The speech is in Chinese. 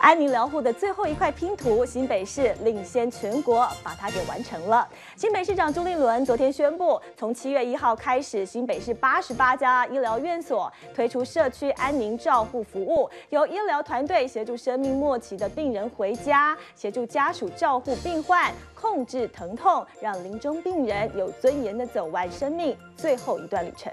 安宁疗护的最后一块拼图，新北市领先全国，把它给完成了。新北市长朱立伦昨天宣布，从七月一号开始，新北市八十八家医疗院所推出社区安宁照护服务，由医疗团队协助生命末期的病人回家，协助家属照护病患，控制疼痛，让临终病人有尊严的走完生命最后一段旅程。